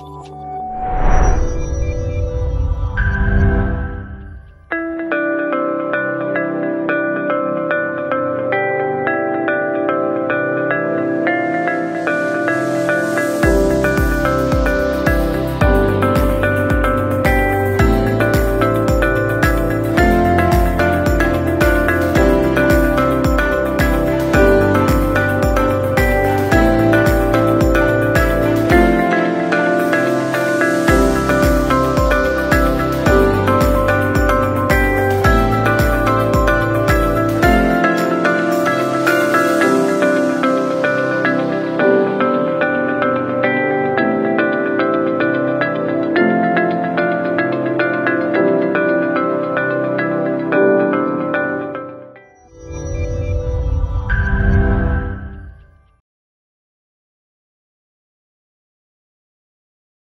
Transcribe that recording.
Música